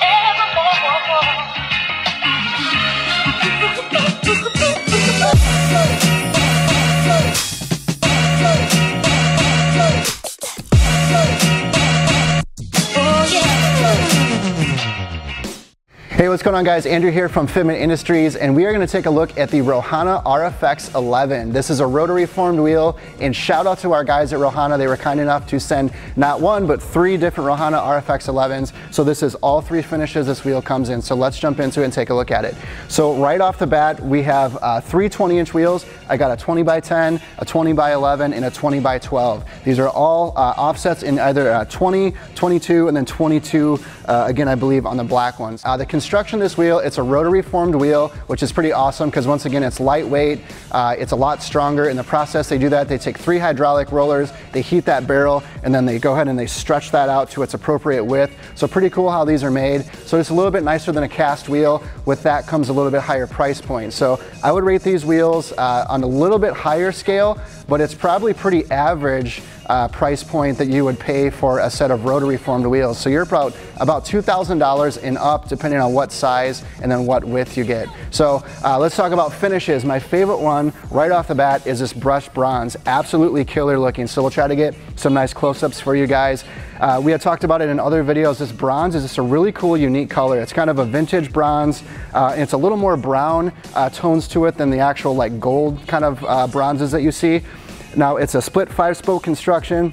Hey, what's going on guys? Andrew here from Fitment Industries and we are going to take a look at the Rohana RFX 11. This is a rotary formed wheel and shout out to our guys at Rohana. They were kind enough to send not one but three different Rohana RFX 11s. So this is all three finishes this wheel comes in. So let's jump into it and take a look at it. So right off the bat we have uh, three 20 inch wheels. I got a 20 by 10, a 20 by 11 and a 20 by 12. These are all uh, offsets in either uh, 20, 22 and then 22 uh, again I believe on the black ones. Uh, the construction of this wheel, it's a rotary formed wheel, which is pretty awesome because once again, it's lightweight, uh, it's a lot stronger. In the process, they do that, they take three hydraulic rollers, they heat that barrel, and then they go ahead and they stretch that out to its appropriate width. So pretty cool how these are made. So it's a little bit nicer than a cast wheel. With that comes a little bit higher price point. So I would rate these wheels uh, on a little bit higher scale, but it's probably pretty average uh, price point that you would pay for a set of rotary formed wheels. So you're about, about $2,000 and up depending on what size and then what width you get. So uh, let's talk about finishes. My favorite one right off the bat is this brushed bronze. Absolutely killer looking. So we'll try to get some nice close-ups for you guys. Uh, we had talked about it in other videos. This bronze is just a really cool, unique color. It's kind of a vintage bronze. Uh, it's a little more brown uh, tones to it than the actual like gold kind of uh, bronzes that you see. Now it's a split five spoke construction.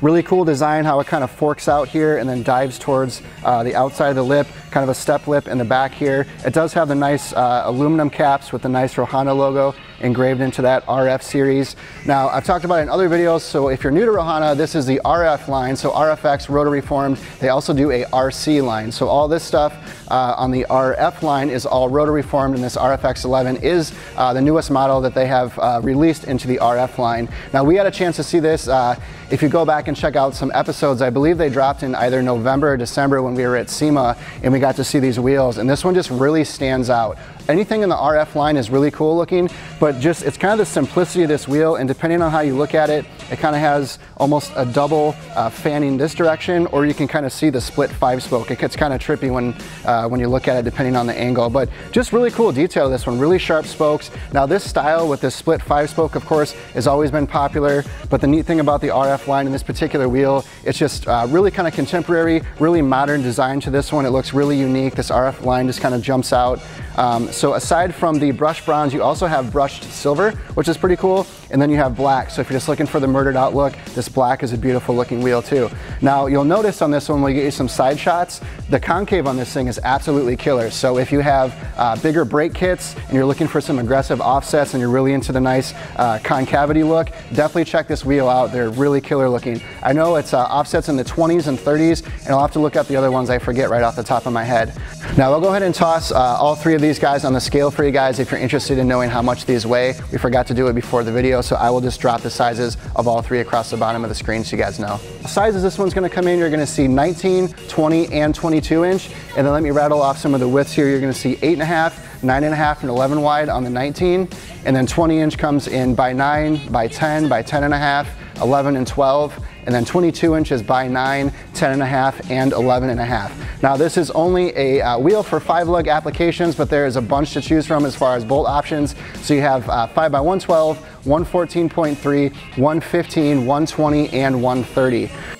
Really cool design how it kind of forks out here and then dives towards uh, the outside of the lip, kind of a step lip in the back here. It does have the nice uh, aluminum caps with the nice Rohana logo engraved into that RF series. Now, I've talked about it in other videos, so if you're new to Rohana, this is the RF line, so RFX rotary formed. They also do a RC line, so all this stuff uh, on the RF line is all rotary formed, and this RFX 11 is uh, the newest model that they have uh, released into the RF line. Now, we had a chance to see this. Uh, if you go back and check out some episodes, I believe they dropped in either November or December when we were at SEMA, and we got to see these wheels, and this one just really stands out. Anything in the RF line is really cool looking, but just it's kind of the simplicity of this wheel and depending on how you look at it, it kind of has almost a double uh, fanning this direction or you can kind of see the split five spoke. It gets kind of trippy when, uh, when you look at it depending on the angle, but just really cool detail this one, really sharp spokes. Now this style with this split five spoke, of course, has always been popular, but the neat thing about the RF line in this particular wheel, it's just uh, really kind of contemporary, really modern design to this one. It looks really unique. This RF line just kind of jumps out. Um, so aside from the brushed bronze, you also have brushed silver, which is pretty cool. And then you have black. So if you're just looking for the murdered out look, this black is a beautiful looking wheel too. Now you'll notice on this one, we get you some side shots, the concave on this thing is absolutely killer. So if you have uh, bigger brake kits and you're looking for some aggressive offsets and you're really into the nice uh, concavity look, definitely check this wheel out. They're really killer looking. I know it's uh, offsets in the 20s and 30s, and I'll have to look up the other ones I forget right off the top of my head. Now I'll go ahead and toss uh, all three of these guys on the scale for you guys if you're interested in knowing how much these weigh. We forgot to do it before the video, so I will just drop the sizes of all three across the bottom of the screen so you guys know. The sizes this one's gonna come in, you're gonna see 19, 20, and 22 inch. And then let me rattle off some of the widths here. You're gonna see eight and a half, nine and a half, and 11 wide on the 19. And then 20 inch comes in by nine, by 10, by 10 and a half, 11 and 12 and then 22 inches by 9, 10 and a half, and 11 and a half. Now this is only a uh, wheel for five lug applications, but there is a bunch to choose from as far as bolt options. So you have uh, 5 by 112, 114.3, 115, 120, and 130.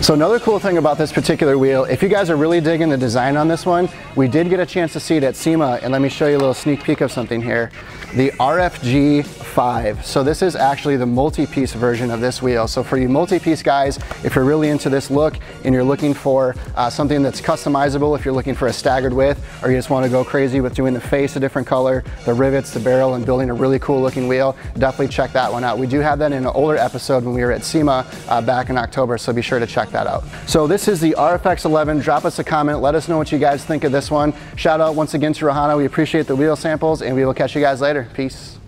So another cool thing about this particular wheel, if you guys are really digging the design on this one, we did get a chance to see it at SEMA, and let me show you a little sneak peek of something here. The RFG 5. So this is actually the multi-piece version of this wheel. So for you multi-piece guys, if you're really into this look and you're looking for uh, something that's customizable, if you're looking for a staggered width, or you just want to go crazy with doing the face a different color, the rivets, the barrel, and building a really cool looking wheel, definitely check that one out. We do have that in an older episode when we were at SEMA uh, back in October, so be sure to check that out. So this is the RFX 11. Drop us a comment. Let us know what you guys think of this one. Shout out once again to Rohana. We appreciate the wheel samples, and we will catch you guys later. Peace.